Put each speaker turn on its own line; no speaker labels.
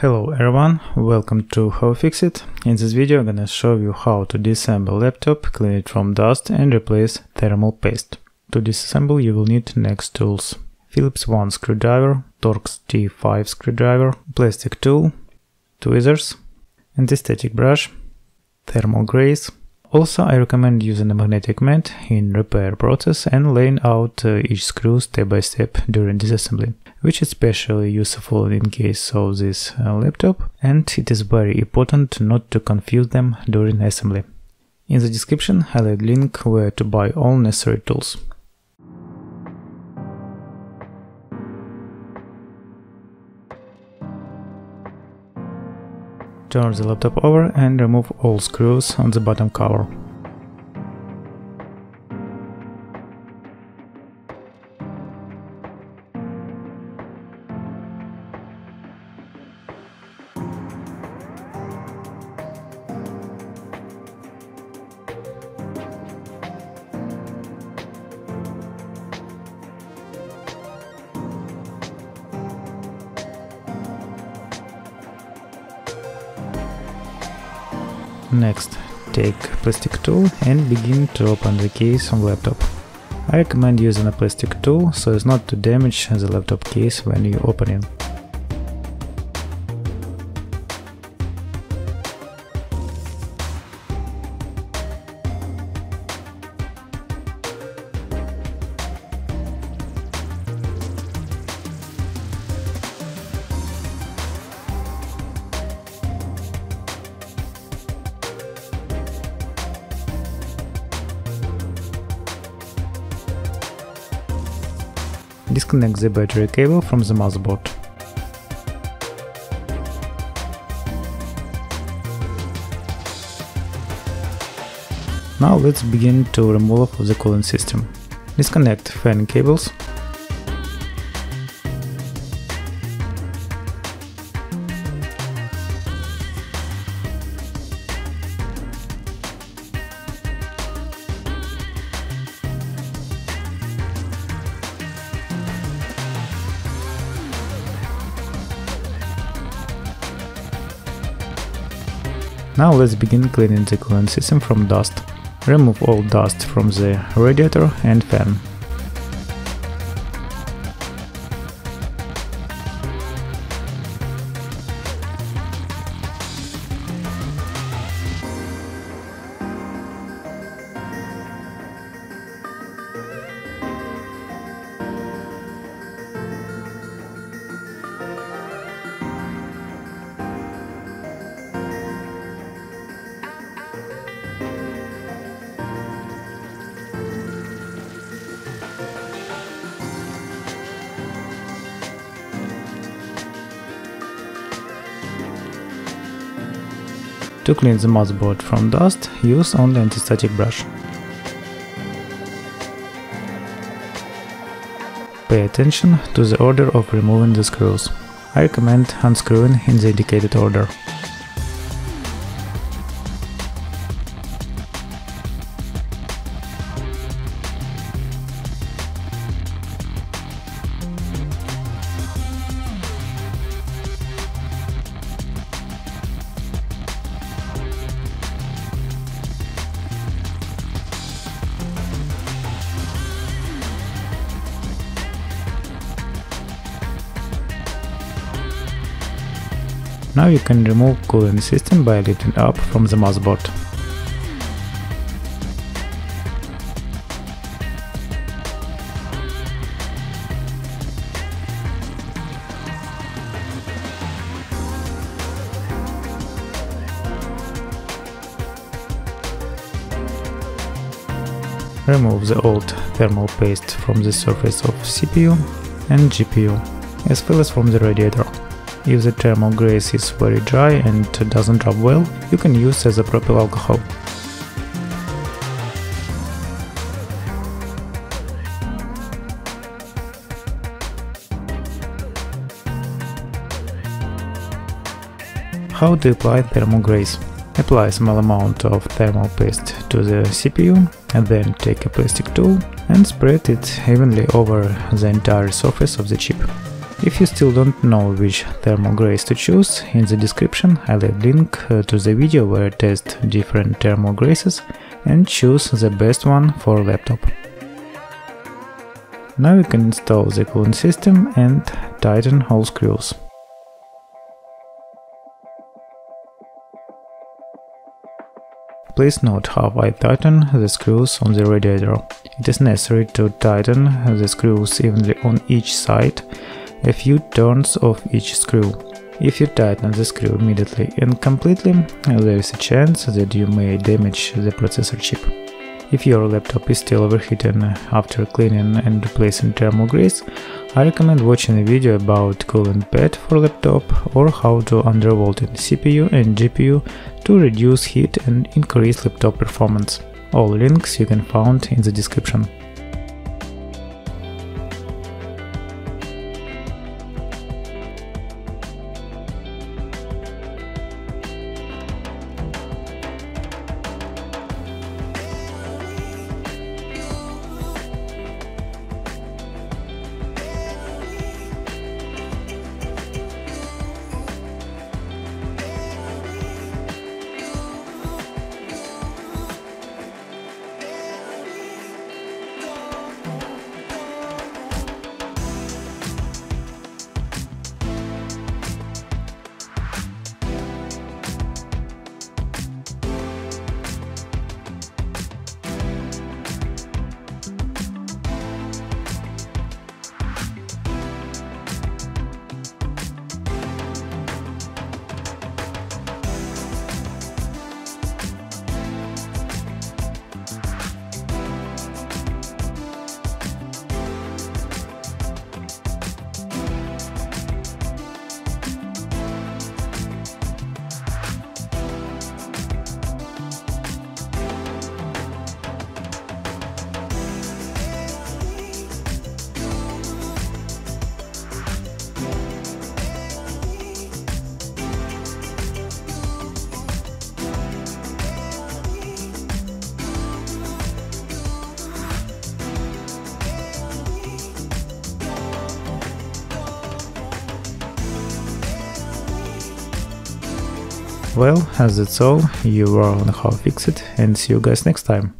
Hello everyone, welcome to How Fix It. In this video I'm gonna show you how to disassemble laptop, clean it from dust and replace thermal paste. To disassemble you will need next tools. Phillips 1 screwdriver, Torx T5 screwdriver, plastic tool, tweezers, anti-static brush, thermal grease. Also I recommend using a magnetic mat in repair process and laying out uh, each screw step by step during disassembly which is especially useful in case of this uh, laptop and it is very important not to confuse them during assembly. In the description I'll link where to buy all necessary tools. Turn the laptop over and remove all screws on the bottom cover. Next, take plastic tool and begin to open the case on laptop. I recommend using a plastic tool so as not to damage the laptop case when you open it. Disconnect the battery cable from the motherboard. Now let's begin to remove the cooling system. Disconnect fan cables Now let's begin cleaning the coolant system from dust. Remove all dust from the radiator and fan. To clean the motherboard from dust, use only anti-static brush. Pay attention to the order of removing the screws. I recommend unscrewing in the indicated order. Now you can remove cooling system by lifting up from the motherboard. Remove the old thermal paste from the surface of CPU and GPU, as well as from the radiator. If the thermal grease is very dry and doesn't drop well, you can use isopropyl alcohol. How to apply thermal grease? Apply a small amount of thermal paste to the CPU and then take a plastic tool and spread it evenly over the entire surface of the chip. If you still don't know which thermal grease to choose, in the description I'll leave link uh, to the video where I test different thermal greases and choose the best one for laptop. Now you can install the cooling system and tighten all screws. Please note how I tighten the screws on the radiator. It is necessary to tighten the screws evenly on each side a few turns of each screw. If you tighten the screw immediately and completely, there is a chance that you may damage the processor chip. If your laptop is still overheating after cleaning and replacing thermal grease, I recommend watching a video about cooling pad for laptop or how to undervolt in CPU and GPU to reduce heat and increase laptop performance. All links you can find in the description. Well, as that's all, you are on how fix it and see you guys next time.